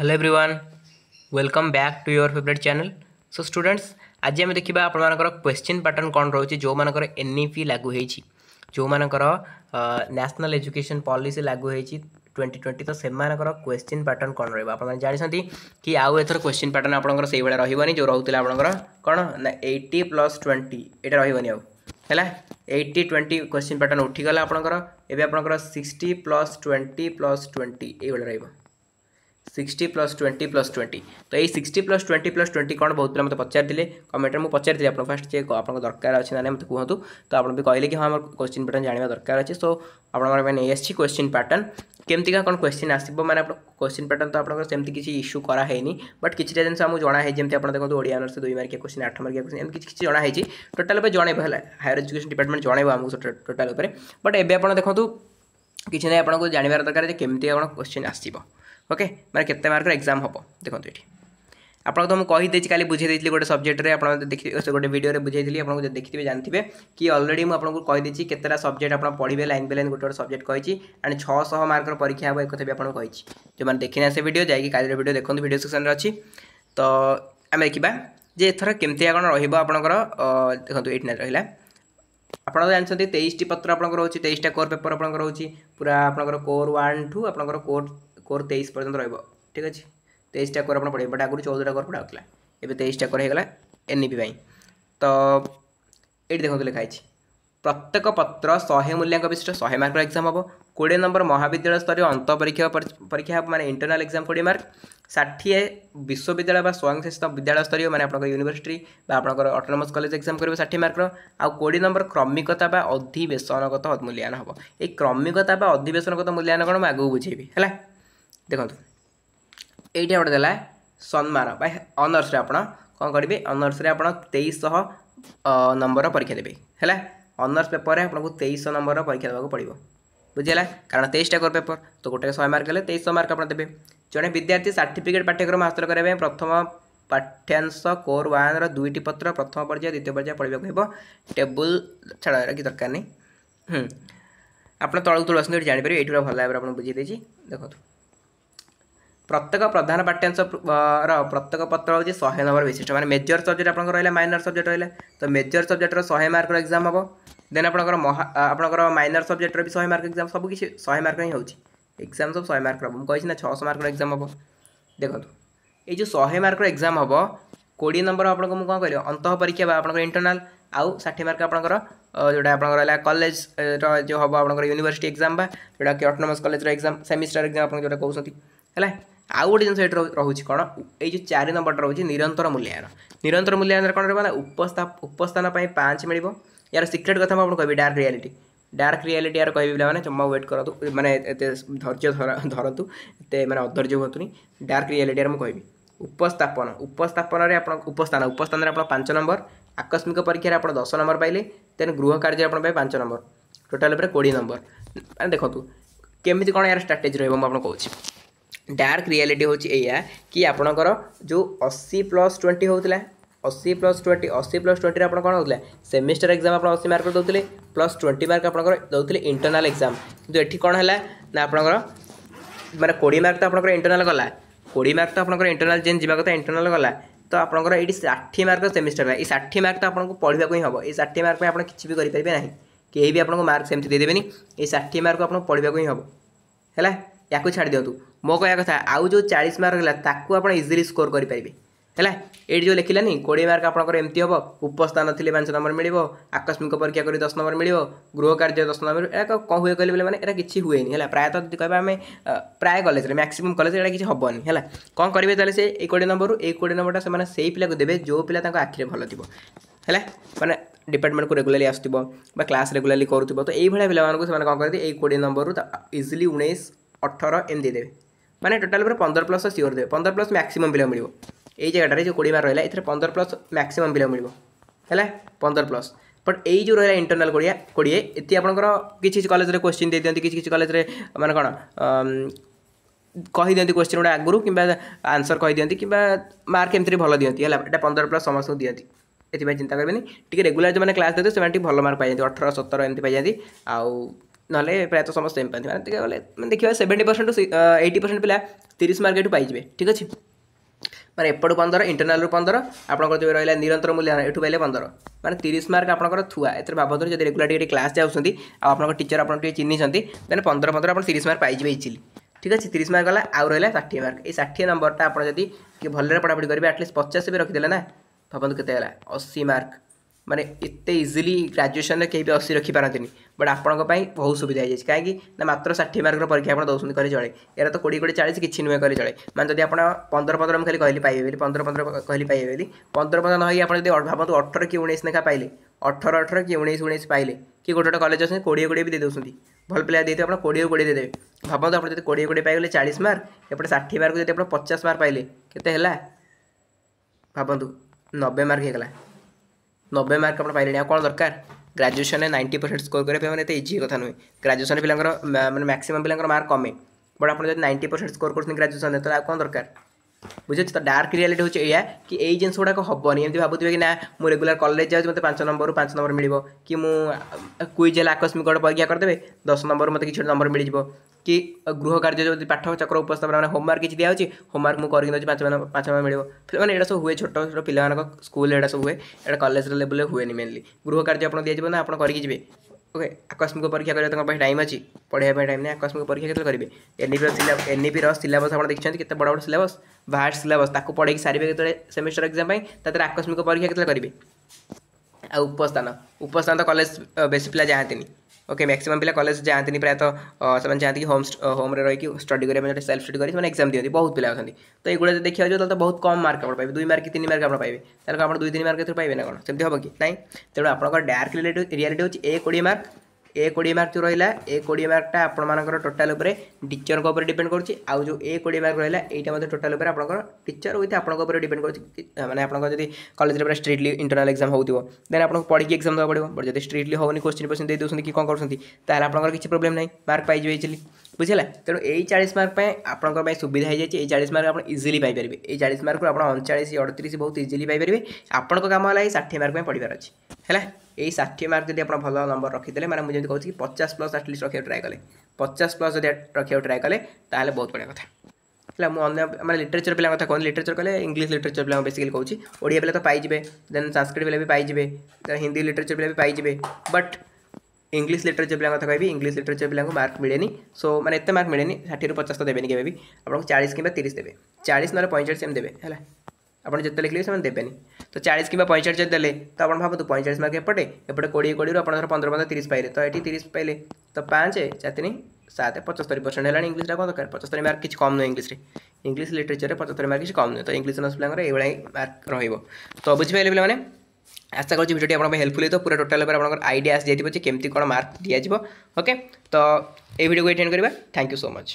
hello everyone welcome back to your favourite channel so students आज आम देखा आपंकर क्वेश्चन पैटर्न कौन रोचे जो ई पी लागू जो मानकर न्यासनाल एजुकेशन पॉलिसी लागू ट्वेंटी ट्वेंटी तो से क्वेश्चन पैटर्न कौन आप जानते कि आउ एथर क्वेश्चन पैटर्न आप रही जो रोला आप कौन ना एट्टी प्लस ट्वेंटी यहाँ रही आउ है एट्टी ट्वेंटी क्वेश्चन पैटर्न उठीगला आपंकर sixty plus twenty plus twenty ये रहा sixty plus twenty plus twenty तो ये sixty plus twenty plus twenty कौन बहुत पिला मत पचारे कमेंट में पचारि आप फास्ट चेक आप दरकार अच्छे ना मत कहुत तो आप भी कहले कि हाँ आम क्वेश्चन पैटर्न जाना दरकार अच्छे सो आप नहीं क्वेश्चन पैटर्न केमतीका कौन क्वेश्चन आस क्वेश्चन पैटर्न तो आपकी किसी इश्यू कराई बट किसी जिनस आम जनाई जमी आप देखो ओडिया अनर्स दुई मार्किया क्वेश्चन आठ मार्किया क्वेश्चन किसी किसी जनाई टोटाल जनइब हायर एजुकेशन डिपार्टमेंट जनइब आम टोटाल बट एवं आप देखो किसी ना आपको जानवर दरकार केमी आप क्वेश्चन आसो ଓକେ ମାନେ କେତେ ମାର୍କର ଏକ୍ଜାମ୍ ହେବ ଦେଖନ୍ତୁ ଏଠି ଆପଣଙ୍କୁ ତ ମୁଁ କହିଦେଇଛି କାଲି ବୁଝେଇ ଦେଇଥିଲି ଗୋଟେ ସବଜେକ୍ଟରେ ଆପଣ ଦେଖି ଗୋଟେ ଭିଡ଼ିଓରେ ବୁଝେଇଥିଲି ଆପଣଙ୍କୁ ଯଦି ଦେଖିଥିବେ ଜାଣିଥିବେ କି ଅଲରେଡ଼ି ମୁଁ ଆପଣଙ୍କୁ କହିଦେଇଛି କେତେଟା ସବଜେକ୍ଟ ଆପଣ ପଢ଼ିବେ ଲାଇନ୍ ବାଇ ଲାଇନ୍ ଗୋଟେ ଗୋଟେ ସବଜେକ୍ଟ କହିଛି ଆଣ୍ଡ ଛଅଶହ ମାର୍କର ପରୀକ୍ଷା ହେବ ଏକଥା ବି ଆପଣଙ୍କୁ କହିଛି ଯେଉଁମାନେ ଦେଖିନା ସେ ଭିଡ଼ିଓ ଯାଇକି କାଲିର ଭିଡ଼ିଓ ଦେଖନ୍ତୁ ଭିଡ଼ିଓ ସେକ୍ସନ୍ରେ ଅଛି ତ ଆମେ ଦେଖିବା ଯେ ଏଥର କେମିତିଆ କ'ଣ ରହିବ ଆପଣଙ୍କର ଦେଖନ୍ତୁ ଏଇଠି ନା ରହିଲା ଆପଣ ଜାଣିଛନ୍ତି ତେଇଶଟି ପତ୍ର ଆପଣଙ୍କର ରହୁଛି ତେଇଶଟା କୋର୍ ପେପର୍ ଆପଣଙ୍କର ରହୁଛି ପୁରା ଆପଣଙ୍କର କୋର୍ ୱାନ୍ ଠୁ ଆପଣଙ୍କର କୋର୍ কোর তেইশ পর্যন্ত রহব ঠিক আছে তেইশটা কোর আপনার পড়ে বাট আগুন চৌদটা কোর পড়া হচ্ছিল এবে তেইশটা কোর হয়ে গেল এনইপি পাই তো এইটি দেখুন লেখা হয়েছে প্রত্যেক পত্র শহে মূল্যাঙ্ক বিশিষ্ট শহে মার্কর এক্সাম হব কোড়িয়ে নম্বর মহাবিদ্যালয় স্তরীয় অন্ত পরীক্ষা পরীক্ষা হব মানে ইন্টরনাল এক্সাম কোড়িয়ে মার্ক ষাঠিয়ে বিশ্ববিদ্যালয় বা স্বয়ংশাসিত বিদ্যালয় স্তরীয় মানে আপনার ইউনিভার্সিটি বা আপনার অটোনমস কলেজ এক্সাম করবে ষাঠিয়ে মার্কর আউ কোড়িয়ে নম্বর ক্রমিকতা বা অধিবেশনগত মূল্যায়ন হব এই ক্রমিকতা বা অধিবেশনগত মূল্যায়ন কোণ আগুক বুঝেবি হ্যাঁ ଦେଖନ୍ତୁ ଏଇଟା ଗୋଟେ ଦେଲା ସମ୍ମାନ ବା ଅନର୍ସରେ ଆପଣ କ'ଣ କରିବେ ଅନର୍ସରେ ଆପଣ ତେଇଶଶହ ନମ୍ବରର ପରୀକ୍ଷା ଦେବେ ହେଲା ଅନର୍ସ ପେପରରେ ଆପଣଙ୍କୁ ତେଇଶଶହ ନମ୍ବରର ପରୀକ୍ଷା ଦେବାକୁ ପଡ଼ିବ ବୁଝିହେଲା କାରଣ ତେଇଶଟା କର ପେପର ତ ଗୋଟେ ଶହେ ମାର୍କ ହେଲେ ତେଇଶଶହ ମାର୍କ ଆପଣ ଦେବେ ଜଣେ ବିଦ୍ୟାର୍ଥୀ ସାର୍ଟିଫିକେଟ୍ ପାଠ୍ୟକ୍ରମ ହାସଲ କରିବା ପାଇଁ ପ୍ରଥମ ପାଠ୍ୟାଂଶ କୋର୍ ୱାନ୍ର ଦୁଇଟି ପତ୍ର ପ୍ରଥମ ପର୍ଯ୍ୟାୟ ଦ୍ୱିତୀୟ ପର୍ଯ୍ୟାୟ ପଢ଼ିବାକୁ ହେବ ଟେବୁଲ୍ ଛାଡ଼ କି ଦରକାର ନାହିଁ ଆପଣ ତଳକୁ ତଳୁ ଆସନ୍ତୁ ଏଠି ଜାଣିପାରିବେ ଏଇଠି ଭଲ ଭାବରେ ଆପଣଙ୍କୁ ବୁଝେଇ ଦେଇଛି ଦେଖନ୍ତୁ ପ୍ରତ୍ୟେକ ପ୍ରଧାନ ପାଠ୍ୟାଂଶ ର ପ୍ରତ୍ୟେକ ପତ୍ର ହେଉଛି ଶହେ ନମ୍ବର ବିଶିଷ୍ଟ ମାନେ ମେଜର ସବଜେକ୍ଟ ଆପଣଙ୍କର ରହିଲା ମାଇନର ସବଜେକ୍ଟ ରହିଲା ତ ମେଜର ସବଜେକ୍ଟର ଶହେ ମାର୍କର ଏକ୍ଜାମ୍ ହେବ ଦେନ୍ ଆପଣଙ୍କର ମହା ଆପଣଙ୍କର ମାଇନର ସବଜେକ୍ଟର ବି ଶହେ ମାର୍କ ଏକ୍ଜାମ୍ ସବୁ କିଛି ଶହେ ମାର୍କ ହିଁ ହେଉଛି ଏକ୍ଜାମ୍ ସବୁ ଶହେ ମାର୍କର ହେବ ମୁଁ କହିଛି ନା ଛଅଶହ ମାର୍କର ଏକ୍ଜାମ୍ ହେବ ଦେଖନ୍ତୁ ଏଇ ଯେଉଁ ଶହେ ମାର୍କର ଏକ୍ଜାମ୍ ହେବ କୋଡ଼ିଏ ନମ୍ବର ଆପଣଙ୍କୁ ମୁଁ କ'ଣ କହିଲି ଅନ୍ତଃ ପରୀକ୍ଷା ବା ଆପଣଙ୍କର ଇଣ୍ଟରନାଲ୍ ଆଉ ଷାଠିଏ ମାର୍କ ଆପଣଙ୍କର ଯେଉଁଟା ଆପଣଙ୍କର ରହିଲା କଲେଜର ଯେଉଁ ହେବ ଆପଣଙ୍କର ୟୁନିଭର୍ସିଟି ଏକ୍ଜାମ୍ ବା ଯେଉଁଟାକି ଅଟୋନମସ୍ କଲେଜର ଏକ୍ଜାମ୍ ସେମିଷ୍ଟାର ଏକ୍ଜାମ୍ ଆପଣ ଯେଉଁଟା କହୁଛନ୍ତି ହେଲା ଆଉ ଗୋଟେ ଜିନିଷ ଏଠି ରହୁଛି କ'ଣ ଏଇ ଯେଉଁ ଚାରି ନମ୍ବରଟା ରହୁଛି ନିରନ୍ତର ମୂଲ୍ୟାୟନ ନିରନ୍ତର ମୂଲ୍ୟାୟନରେ କ'ଣ ରହିବ ନା ଉପସ୍ଥାନ ପାଇଁ ପାଞ୍ଚ ମିଳିବ ୟାର ସିକ୍ରେଟ୍ କଥା ମୁଁ ଆପଣଙ୍କୁ କହିବି ଡାର୍କ ରିଆଲିଟି ଡାର୍କ ରିଆଲିଟି ୟାର କହିବି ପିଲାମାନେ ଜମା ୱେଟ୍ କରନ୍ତୁ ମାନେ ଏତେ ଧୈର୍ଯ୍ୟ ଧରନ୍ତୁ ଏତେ ମାନେ ଅଧୈର୍ଯ୍ୟ ହୁଅନ୍ତୁନି ଡାର୍କ ରିଆଲିଟି ୟାର ମୁଁ କହିବି ଉପସ୍ଥାପନ ଉପସ୍ଥାପନରେ ଆପଣ ଉପସ୍ଥାନ ଉପସ୍ଥାନରେ ଆପଣ ପାଞ୍ଚ ନମ୍ବର ଆକସ୍ମିକ ପରୀକ୍ଷାରେ ଆପଣ ଦଶ ନମ୍ବର ପାଇଲେ ତେଣୁ ଗୃହ କାର୍ଯ୍ୟରେ ଆପଣ ପାଇବେ ପାଞ୍ଚ ନମ୍ବର ଟୋଟାଲ୍ ଉପରେ କୋଡ଼ିଏ ନମ୍ବର ଦେଖନ୍ତୁ କେମିତି କ'ଣ ୟାର ଷ୍ଟ୍ରାଟେଜି ରହିବ ମୁଁ ଆପଣଙ୍କୁ କହୁଛି डार्क रियालीट हूँ या कि आपणकर जो अशी प्लस ट्वेंटी होता अशी प्लस ट्वेंटी अशी प्लस ट्वेंटी आप कौन होता सेमिस्टर एक्जाम आप अशी मार्क दे प्लस ट्वेंटी मार्क आपर दे इंटरनाल एक्जाम कि कौन है ना आपर मैंने कोड़े मार्क तो आप इंटरनाल गला कोड़े मार्क तो आप इंटरनाल जेन जी कथा इंटरनाल गला तो आप षाठी मार्क सेमिस्टर है ये षाठी मार्क तो आपको पढ़ाक हम ये षाठी मार्क आप कि भी करेंगे ना कहीं भी आपको मार्क सेमती देदेवे ये षाठी मार्क आपको पढ़ाक हम है या छाड़ दिंतु ମୋ କହିବା କଥା ଆଉ ଯେଉଁ ଚାଳିଶ ମାର୍କ ହେଲା ତାକୁ ଆପଣ ଇଜିଲି ସ୍କୋର କରିପାରିବେ ହେଲା ଏଇଠି ଯେଉଁ ଲେଖିଲାନି କୋଡ଼ିଏ ମାର୍କ ଆପଣଙ୍କର ଏମିତି ହେବ ଉପସ୍ଥାନ ଥିଲେ ପାଞ୍ଚ ନମ୍ବର ମିଳିବ ଆକସ୍ମିକ ପରୀକ୍ଷା କରି ଦଶ ନମ୍ବର ମିଳିବ ଗୃହ କାର୍ଯ୍ୟ ଦଶ ନମ୍ବର ଏଇଟା କ'ଣ ହୁଏ କହିଲେ ବୋଲେ ମାନେ ଏଇଟା କିଛି ହୁଏନି ହେଲା ପ୍ରାୟତଃ ଯଦି କହିବା ଆମେ ପ୍ରାୟ କଲେଜରେ ମ୍ୟାକ୍ସିମମ୍ କଲେଜରେ ଏଇଟା କିଛି ହେବନି ହେଲା କ'ଣ କରିବେ ତାହେଲେ ସେ ଏଇ କୋଡ଼ିଏ ନମ୍ବରରୁ ଏଇ କୋଡ଼ିଏ ନମ୍ବରଟା ସେମାନେ ସେଇ ପିଲାକୁ ଦେବେ ଯେଉଁ ପିଲା ତାଙ୍କ ଆଖିରେ ଭଲ ଥିବ ହେଲା ମାନେ ଡିପାର୍ଟମେଣ୍ଟକୁ রেগুলারলি আসুব বা ক্লাস রেগুলারলি করুব তো এইভাবে পিলা মানুষ সে কম করতে এই কোড়ি ଇଜିଲି ଉଣେଇଶ ଅଠର ଏମିତି ଦେବେ ମାନେ ଟୋଟାଲ୍ ଉପରେ ପନ୍ଦର ପ୍ଲସ୍ ସିଓର ଦେବେ ପନ୍ଦର ପ୍ଲସ୍ ମ୍ୟାକ୍ସିମମ୍ ପିଲା ମିଳିବ ଏଇ ଜାଗାଟାରେ ଯେଉଁ କୋଡ଼ିଏ ମାର୍କ ରହିଲା ଏଥିରେ ପନ୍ଦର ପ୍ଲସ୍ ମ୍ୟାକ୍ସିମମ୍ ପିଲା ମିଳିବ ହେଲା ପନ୍ଦର ପ୍ଲସ୍ ବଟ୍ ଏଇ ଯେଉଁ ରହିଲା ଇଣ୍ଟରନାଲ୍ କୋଡ଼ିଆ କୋଡ଼ିଏ ଏଠି ଆପଣଙ୍କର କିଛି କିଛି କଲେଜରେ କୋଶ୍ଚିନ୍ ଦେଇଦିଅନ୍ତି କିଛି କିଛି କଲେଜରେ ମାନେ କ'ଣ କହିଦିଅନ୍ତି କୋଶ୍ଚିନ୍ ଗୁଡ଼ା ଆଗରୁ କିମ୍ବା ଆନ୍ସର୍ କହିଦିଅନ୍ତି କିମ୍ବା ମାର୍କ ଏମିତିରେ ଭଲ ଦିଅନ୍ତି ହେଲା ଏଇଟା ପନ୍ଦର ପ୍ଲସ୍ ସମସ୍ତଙ୍କୁ ଦିଅନ୍ତି ଏଥିପାଇଁ ଚିନ୍ତା କରିବେନି ଟିକେ ରେଗୁଲାର ଯେଉଁମାନେ କ୍ଲାସ୍ ଦିଅନ୍ତି ସେମାନେ ଟିକେ ଭଲ ମାର୍କ ପାଇଯାନ୍ତି ଅଠର ସତର ଏମିତି ପାଇଯାନ୍ତି ଆଉ ନହେଲେ ପ୍ରାୟତଃ ସମସ୍ତେ ଏମ୍ ପାଆନ୍ତି ମାନେ ଟିକେ ଗଲେ ମାନେ ଦେଖିବା ସେଭେଣ୍ଟି ପରସେଣ୍ଟ ଏଇଟି ପରସେଣ୍ଟ ପିଲା ତିରିଶ ମାର୍କ ଏଠୁ ପାଇଯିବେ ଠିକ୍ ଅଛି ମାନେ ଏପଟୁ ପନ୍ଦର ଇଣ୍ଟରନାଲରୁ ପନ୍ଦର ଆପଣଙ୍କର ଯେଉଁ ରହିଲା ନିରନ୍ତର ମୂଲ୍ୟାୟନ ଏଠୁ ପାଇଲେ ପନ୍ଦର ମାନେ ତିରିଶ ମାର୍କ ଆପଣଙ୍କର ଥୁଆ ଏଥିରେ ବାବଦରେ ଯଦି ରେଗୁଲାର ଟିକେ କ୍ଲାସ୍ ଯାଉଛନ୍ତି ଆଉ ଆପଣଙ୍କ ଟିଚର ଆପଣ ଟିକେ ଚିହ୍ନିଛନ୍ତି ଦେନ୍ ପନ୍ଦର ପନ୍ଦର ଆପଣ ତିରିଶ ମାର୍କ ପାଇଯିବେ ଠିକ୍ ଅଛି ତିରିଶ ମାର୍କ মার্ক ଆଉ ରହିଲା ଷାଠିଏ ମାର୍କ ଏଇ ଷାଠିଏ ନମ୍ବରଟା ଆପଣ ଯଦି যদি ଭଲରେ ପଢ଼ାପଢ଼ି କରିବେ আটলিস্ট ପଚାଶ ବି ରଖିଦେଲେ ନା ଭାବନ୍ତୁ କେତେ ହେଲା ଅଶୀ ମାର୍କ ମାନେ ଏତେ ଇଜିଲି ଗ୍ରାଜୁଏସନ୍ରେ କେହି ବି ଅଶୀ ରଖିପାରନ୍ତିନି ବଟ୍ ଆପଣଙ୍କ ପାଇଁ ବହୁତ ସୁବିଧା ହେଇଯାଇଛି କାହିଁକି ନା ମାତ୍ର ଷାଠିଏ ମାର୍କର ପରୀକ୍ଷା ଆପଣ ଦେଉଛନ୍ତି କରି ଚଳେ ଏରା ତ କୋଡ଼ିଏ କୋଡ଼ିଏ ଚାଳିଶ କିଛି ନୁହେଁ କରି ଚଳେ ମାନେ ଯଦି ଆପଣ ପନ୍ଦର ପନ୍ଦର ମୁଁ ଖାଲି କହିଲି ପାଇବେ ବୋଲି ପନ୍ଦର ପନ୍ଦର କହିଲି ପାଇବେ ବୋଲି ପନ୍ଦର ପନ୍ଦର ନହେଇ ଆପଣ ଯଦି ଭାବନ୍ତୁ ଅଠର କି ଉଣେଇଶ ଲେଖା ପାଇଲେ ଅଠର ଅଠର କି ଉଣେଇଶ ଉଣେଇଶ ପାଇଲେ କି ଗୋଟେ ଗୋଟେ କଲେଜ ଅଛନ୍ତି କୋଡ଼ିଏ କୋଡ଼ିଏ ବି ଦେଇ ଦେଉଛନ୍ତି ଭଲ ପିଲା ଦେଇଥିବେ ଆପଣ କୋଡ଼ିଏରୁ କୋଡ଼ିଏ ଦେଇଦେବେ ଭାବନ୍ତୁ ଆପଣ ଯଦି କୋଡ଼ିଏ କୋଡ଼ିଏ ପାଇଗଲେ ଚାଳିଶ ମାର୍କ ଏପଟେ ଷାଠିଏ ମାର୍କ ଯଦି ଆପଣ ପଚାଶ ମାର୍କ ପାଇଲେ କେତେ ହେଲା ଭାବନ୍ତୁ ନବେ ମାର୍କ ହେଇଗଲା নবে মার্ক আপনার পাইলে আর কোণ দরকার গ্রাজুয়েসনে নাইন্টি পরসেন্ট স্কোর করা মানে এত ইজি কথা নুহে গ্রাজুয়েসন পিলাঙ্কর মানে ম্যাক্সিমম পিলাঙ্কর মার্ক কমে বট আপনার যদি নাইন্টি পরসেন্ট স্কোর করছেন গ্রাজুয়েসন তাহলে আর কোণ দরকার বুঝেছি তো ডার্ক রিয়ালিটি হচ্ছে এয়া কি এই জিনিস গুড়া হবনি এমনি ভাবুবে কি না মু রেগুলার কলেজ যাচ্ছি মতো পাঁচ নম্বর পাঁচ নম্বর মিলব কি মু কুইজ হলে আকস্মিক গোটে পরীক্ষা করেদেবে দশ নম্বর মতো কিছু নম্বর মিলিযোগ কি গৃহ কার্য যদি পাঠ চক্র উপস্থাপন মানে হোমওয়ার্ক কিছু দিয়াহচ্ছে হোমওয়ার্ক মু করি দেছি পাঁচ পাঁচ নম্বর মিলব মানে এটা সব হুয়ে ছোট ছোট পিলাମାନଙ୍କ স্কুল এটা সব হুয়ে এটা কলেজ লেভেলরে হুয়েনি মেনলি গৃহ কার্য আপনার দিয়ে যাবে না আপনার করি যাবে ଓକେ ଆକସ୍ମିକ ପରୀକ୍ଷା କରିବା ତାଙ୍କ ପାଇଁ ଟାଇମ୍ ଅଛି ପଢ଼ିବା ପାଇଁ ଟାଇମ୍ ନାହିଁ ଆକସ୍ମିକ ପରୀକ୍ଷା କେତେବେଳେ କରିବେ ଏନ୍ଇପିର ସିଲାବସ୍ ଏନ୍ଇପିର ସିଲାବସ୍ ଆପଣ ଦେଖିଛନ୍ତି କେତେ ବଡ଼ ବଡ଼ ସିଲାବସ୍ ଭାଟ୍ ସିଲାବସ୍ ତାକୁ ପଢ଼େଇକି ସାରିବେ କେତେବେଳେ ସେମିଷ୍ଟର ଏକ୍ଜାମ୍ ପାଇଁ ତାଦେହରେ ଆକସ୍ମିକ ପରୀକ୍ଷା କେତେବେଳେ କରିବେ ଆଉ ଉପସ୍ଥାନ ଉପସ୍ଥାନ ତ କଲେଜ ବେଶୀ ପିଲା ଯାଆନ୍ତିନି ಓಕೆ ಮ್ಯಾಕ್ಸಿಮಮ್ ପିଲା କଲେଜ ଯାଆନ୍ତିନି ପ୍ରାୟତଃ ସେମାନେ ଯାଆନ୍ତି ହୋମ୍ ହୋମ୍ରେ ରହିକି ଷ୍ଟଡ଼ି କରିବା ପାଇଁ ସେଲ୍ଫ ଷ୍ଟଡ଼ି କରି ସେମାନେ ଏକ୍ଜାମ୍ ଦିଅନ୍ତି ବହୁତ ପିଲା ଅଛନ୍ତି ତ ଏଗୁଡ଼ା ଯଦି ଦେଖିବାକୁ ଯିବ ତାହେଲେ ବହୁତ କମ୍ ମାର୍କ ଆପଣ ପାଇବେ ଦୁଇ ମାର୍କ କି ତିନି ମାର୍କ ଆପଣ ପାଇବେ ତାହେଲେ ଆପଣ ଦୁଇ ତିନି ମାର୍କ ଏଥିରୁ ପାଇବେ ନା କ'ଣ ସେମିତି ହେବ କି ନାହିଁ ତେଣୁ ଆପଣଙ୍କର ଡାଇରେକ୍ଟ ରିଲେଟିଭ୍ ରିଆଲିଟି ହେଉଛି ଏ କୋଡ଼ିଏ ମାର୍କ ए कोड़े मार्क जो रहा ए कोड़े मार्कटा आपर टोटाल टीचर डिपेड कर आज जो ए कोड़े मार्क रहा है यहाँ टोटाल आपर टीचर विथ आप डिपेड कर मैंने आपको कलेज पूरा स्ट्रिक्टली इंटरनाल एक्जाम हो आपको पढ़ी एक्जाम देवा पड़ो बट जब स्ट्रिक्टली होनी क्वेश्चन पर्सन दे दूसरी कि कौन करते हैं आपको किसी प्रोब्लेम ना मार्क पाइबे एक्चुअली ବୁଝିଲା ତେଣୁ ଏଇ ଚାଳିଶ ମାର୍କ ପାଇଁ ଆପଣଙ୍କ ପାଇଁ ସୁବିଧା ହେଇଯାଇଛି ଏଇ ଚାଳିଶ ମାର୍କ ଆପଣ ଇଜିଲି ପାଇପାରିବେ ଏଇ ଚାଳିଶ ମାର୍କରୁ ଆପଣ ଅଣଚାଳିଶ ଅଡ଼ତିରିଶ ବହୁତ ଇଜିଲି ପାଇପାରିବେ ଆପଣଙ୍କ କାମ ହେଲା ଏଇ ଷାଠିଏ ମାର୍କ ପାଇଁ ପଢ଼ିବାର ଅଛି ହେଲା ଏଇ ଷାଠିଏ ମାର୍କ ଯଦି ଆପଣ ଭଲ ନମ୍ବର ରଖିଦେଲେ ମାନେ ମୁଁ ଯେମିତି କହୁଛି କି ପଚାଶ ପ୍ଲସ୍ ଆଟଲିଷ୍ଟ ରଖିବାକୁ ଟ୍ରାଏ କଲେ ପଚାଶ ପ୍ଲସ୍ ଯଦି ରଖିବାକୁ ଟ୍ରାଏ କଲେ ତାହେଲେ ବହୁତ ବଢ଼ିଆ କଥା ହେଲା ମୁଁ ଅନ୍ୟ ମାନେ ଲିଟରେଚର ପିଲାଙ୍କ କଥା କହୁନି ଲିଟରେଚର କଲେ ଇଂଲିଶ ଲିଟରେଚର ପିଲାଙ୍କୁ ବେସିକାଲି କହୁଛି ଓଡ଼ିଆ ପିଲା ତ ପାଇଯିବେ ଦେନ୍ ସାଂସ୍କ୍ରିଟ ପିଲା ବି ପାଇଯିବେ ଦେନ୍ ହିନ୍ଦୀ ଲିଟରେଚର ପିଲା ବି ପାଇଯିବେ ବଟ୍ इंग्लीश लिटरेचर पाला कह इंग्लीश लिटरेचर पे मार्क मिले सो मैंने एत मार्क मिले षाठी पचास तो देवे केवे आपको चालीस किंवा तीस देते चालीस ना पैंचाश एम देते है आपड़ जितने लिखे से देवे तो चालीस कि पैंतालीस पैंचाश देते तो आप भावत पैंतालीस मार्क एपटे एपटे कोड़े कोड़ी आप पंद्रह पंद्रह तीस पाइले तो ये तीस पाइले तो पाँच चार सात पचस्तर परसेंट है इंग्लीश कौन दर पचस्तरी मार्क किसी कम नुए इंग्लीश इंग्लीश लिटरेचर में पचस्तरी मार्क किसी कम नुए तो इंग्लीश नर्स पाला मार्क रोक तो बुझे पाइले पे আশা করছি ভিডিওটি আপনার হেল্পফুল হয়ে পুরা টোটাল উপরে আপনার আইডিয়া আসি যাই কেমি কোণ মার্ক দিয়ে ওকে তো এই ভিডিওকে এটেন্ড করা থ্যাংক ইউ সো মচ